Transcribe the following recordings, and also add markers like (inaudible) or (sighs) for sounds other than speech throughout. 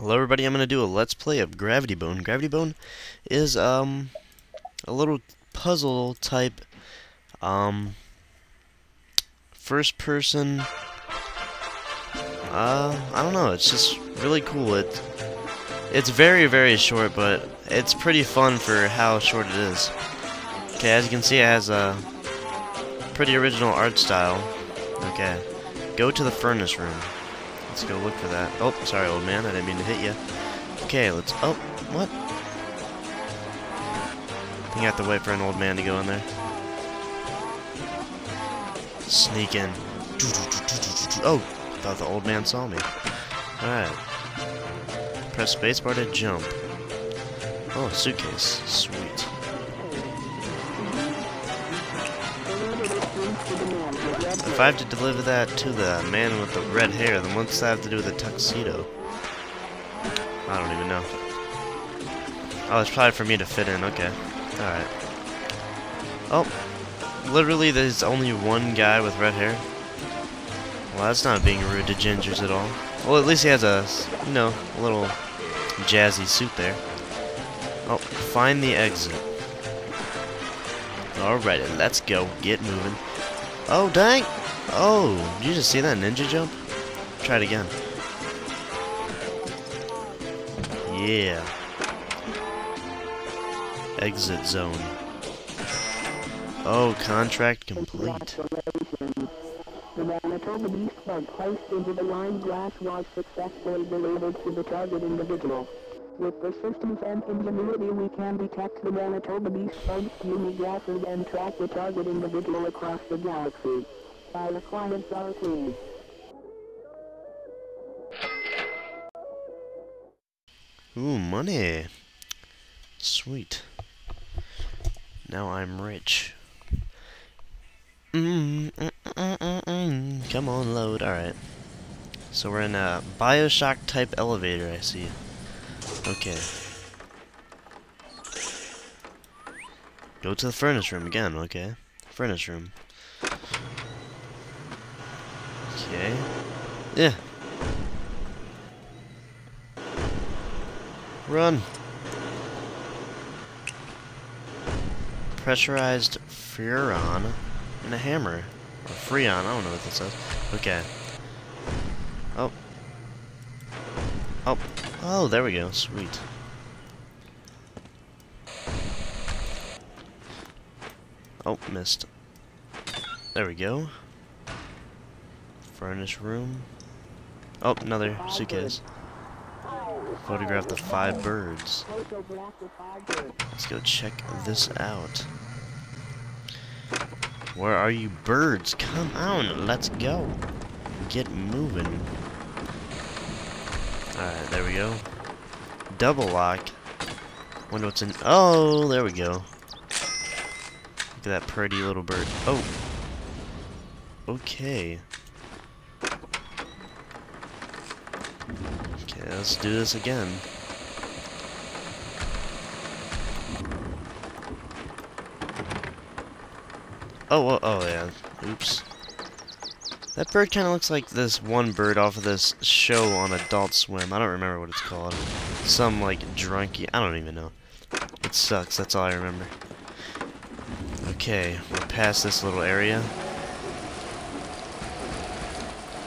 Hello everybody, I'm going to do a let's play of Gravity Bone. Gravity Bone is um a little puzzle type um first person uh I don't know, it's just really cool. It it's very very short, but it's pretty fun for how short it is. Okay, as you can see it has a pretty original art style. Okay. Go to the furnace room. Let's go look for that. Oh, sorry, old man. I didn't mean to hit you. Okay, let's... Oh, what? I think I have to wait for an old man to go in there. Sneak in. Oh, thought the old man saw me. Alright. Press spacebar to jump. Oh, suitcase. Sweet. If I have to deliver that to the man with the red hair, then what's that have to do with the tuxedo? I don't even know. Oh, it's probably for me to fit in. Okay. Alright. Oh. Literally, there's only one guy with red hair. Well, that's not being rude to gingers at all. Well, at least he has a, you know, a little jazzy suit there. Oh, find the exit. Alrighty, let's go. Get moving. Oh, dang! Oh, did you just see that ninja jump? Try it again. Yeah. Exit zone. Oh, contract complete. The Manitoba Beast bug placed into the lined glass was successfully delivered to the target individual. With persistence and ingenuity we can detect the Manitoba Beast bug's puny gases and track the target individual across the galaxy. Our clients are pleased. Ooh, money. Sweet. Now I'm rich. Mm, mm, mm, mm, mm. Come on, load. Alright. So we're in a Bioshock type elevator, I see. Okay. Go to the furnace room again, okay. Furnace room. Okay. Yeah. Run. Pressurized Furon and a hammer. Or Freon, I don't know what this says. Okay. Oh. Oh. Oh, there we go. Sweet. Oh, missed. There we go. Furnace room. Oh, another suitcase. Photograph the five birds. Let's go check this out. Where are you birds? Come on, let's go. Get moving. Alright, there we go. Double lock. Wonder what's in... Oh, there we go. Look at that pretty little bird. Oh. Okay. Okay, let's do this again. Oh, oh, oh, yeah. Oops. That bird kind of looks like this one bird off of this show on Adult Swim. I don't remember what it's called. Some, like, drunky... I don't even know. It sucks, that's all I remember. Okay, we're past this little area.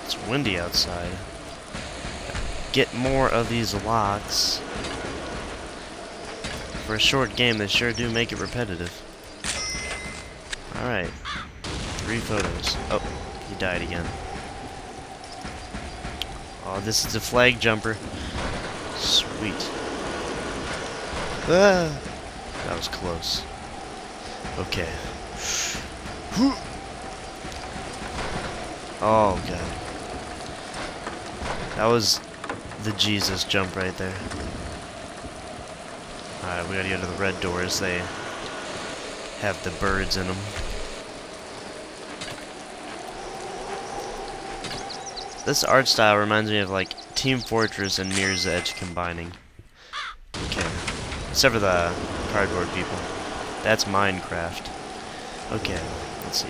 It's windy outside. Get more of these locks. For a short game, they sure do make it repetitive. Alright. Three photos. Oh, he died again. Oh, this is a flag jumper. Sweet. Ah, that was close. Okay. (sighs) Oh, God. That was the Jesus jump right there. Alright, we gotta go to the red doors. They have the birds in them. This art style reminds me of like Team Fortress and Mirror's Edge combining. Okay. Except for the cardboard people. That's Minecraft. Okay, let's see.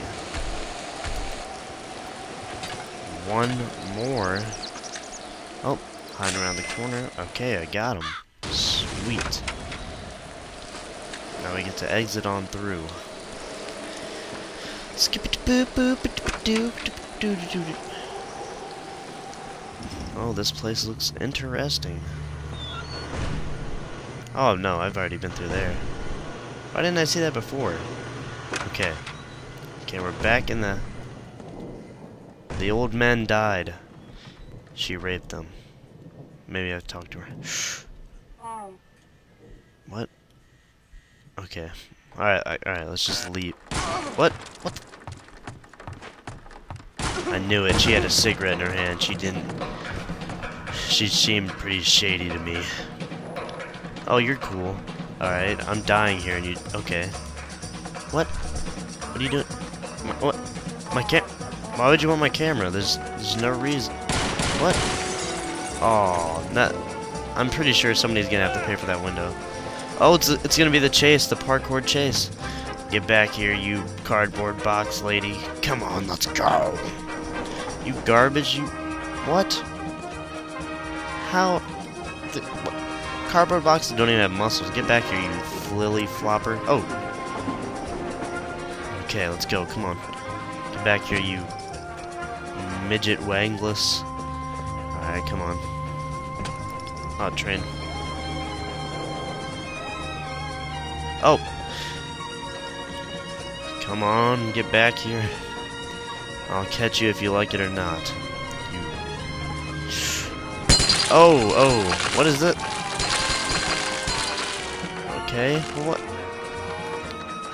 One more. Oh, Hiding around the corner. Okay, I got him. Sweet. Now we get to exit on through. Skip it boop boop doo doo doo. Oh, this place looks interesting. Oh no, I've already been through there. Why didn't I see that before? Okay. Okay, we're back in the... The old men died. She raped them. Maybe I've talked to her. Um. What? Okay. Alright, alright, let's just leave. What? What? I knew it. She had a cigarette in her hand. She didn't... She seemed pretty shady to me. Oh, you're cool. Alright, I'm dying here and you... Okay. What? What are you doing? My, what? My cam... Why would you want my camera? There's there's no reason. What? Oh, that... I'm pretty sure somebody's gonna have to pay for that window. Oh, it's, it's gonna be the chase, the parkour chase. Get back here, you cardboard box lady. Come on, let's go. You garbage, you... What? How... What? Cardboard boxes don't even have muscles. Get back here, you flilly flopper. Oh. Okay, let's go. Come on. Get back here, you midget wangless. Alright, come on. Oh, train. Oh. Come on, get back here. I'll catch you if you like it or not. You. Oh, oh, what is it? Okay, what?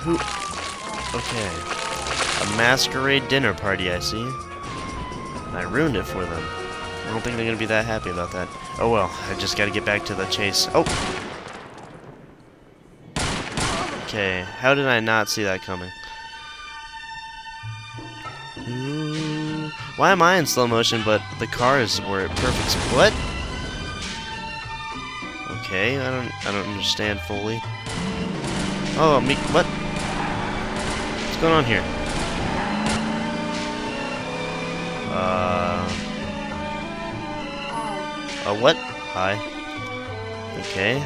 Who? Okay. A masquerade dinner party, I see. I ruined it for them. I don't think they're gonna be that happy about that. Oh well, I just gotta get back to the chase. Oh! Okay, how did I not see that coming? Why am I in slow motion, but the cars were at perfect What? Okay, I don't, I don't understand fully. Oh, me, what? What's going on here? Uh, a what? Hi. Okay.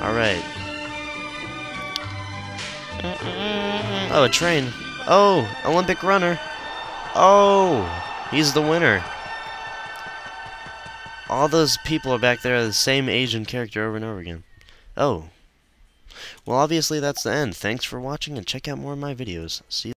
Alright. Oh, a train. Oh, Olympic runner. Oh, he's the winner. All those people are back there the same Asian character over and over again. Oh. Well, obviously that's the end. Thanks for watching and check out more of my videos. See you